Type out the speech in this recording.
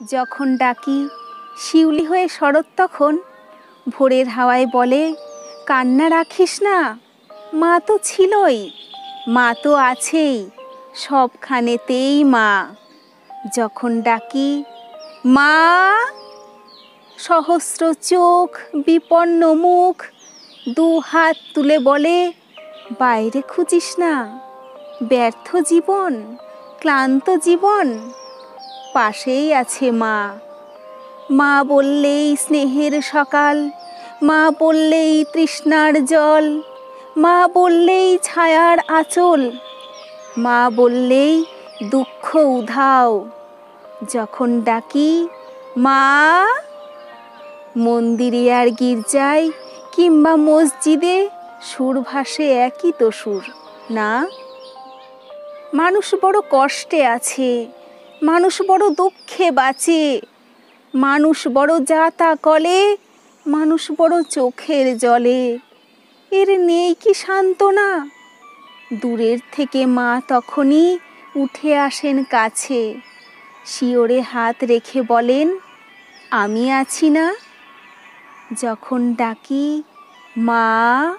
যখন ডাকি, শিউলি হয়ে শরৎ তখন ভোরের হাওয়ায় বলে, কান্না রাখিস না, মা তো ছিলই, মা তো আছেই, সবখানেতেই মা। যখন ডাকি, মা, সহস্র চোখ, বিপন্ন মুখ, দু হাত তুলে বলে, বাইরে খুঁজিস না, ব্যর্থ জীবন, ক্লান্ত জীবন পাশেই আছে মা। মা বললেই স্নেহের সকাল, মা বললেই তৃষ্ণার জল, মা বললেই ছায়ার আঁচল, মা বললেই দুঃখ উধাও। যখন ডাকি, মা, মন্দিরে আর গির্জায় কিংবা মসজিদে সুর ভাসে একই তো সুর, না? মানুষ বড় কষ্টে আছে মানুষ বড় দুঃখে বাঁচে। মানুষ বড় যাতা কলে, মানুষ বড় চোখের জলে। এর নেই কি সান্ত্বনা? দূরের থেকে মা তখনই উঠে আসেন কাছে। শিওরে হাত রেখে বলেন, আমি আছি না? যখন ডাকি, মা?